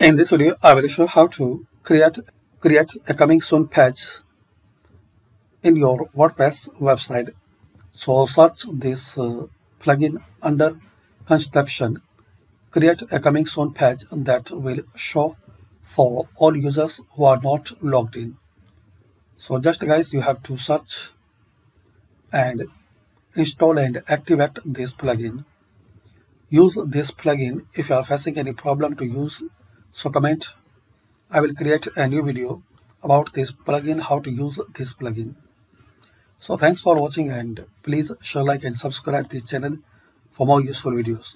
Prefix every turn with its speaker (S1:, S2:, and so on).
S1: In this video, I will show how to create create a coming soon page in your WordPress website. So search this uh, plugin under construction. Create a coming soon page that will show for all users who are not logged in. So just guys, you have to search and install and activate this plugin. Use this plugin if you are facing any problem to use so comment I will create a new video about this plugin how to use this plugin. So thanks for watching and please share like and subscribe this channel for more useful videos